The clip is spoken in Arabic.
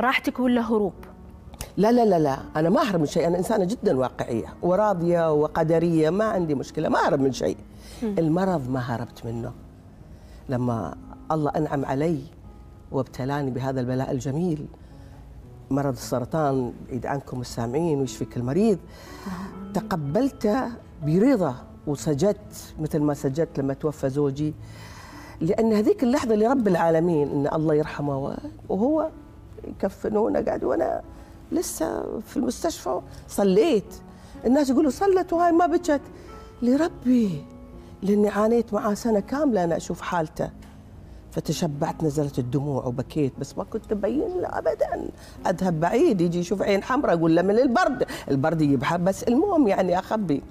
راحتك ولا هروب؟ لا لا لا لا. أنا ما أهرب من شيء. أنا إنسانة جدا واقعية وراضية وقدرية ما عندي مشكلة ما أهرب من شيء. المرض ما هربت منه. لما الله أنعم علي وابتلاني بهذا البلاء الجميل مرض السرطان بعيد عنكم السامعين ويشفيك المريض تقبلته برضا وسجدت مثل ما سجدت لما توفى زوجي. لأن هذيك اللحظة لرب العالمين إن الله يرحمه وهو يكفنونه قاعد. وأنا لسه في المستشفى صليت. الناس يقولوا صلت وهاي ما بكت. لربي لأني عانيت معاه سنة كاملة أنا أشوف حالته. فتشبعت نزلت الدموع وبكيت. بس ما كنت ابين له ابدا. أذهب بعيد يجي يشوف عين حمراء أقول له من البرد. البرد يجيب بس المهم يعني أخبي.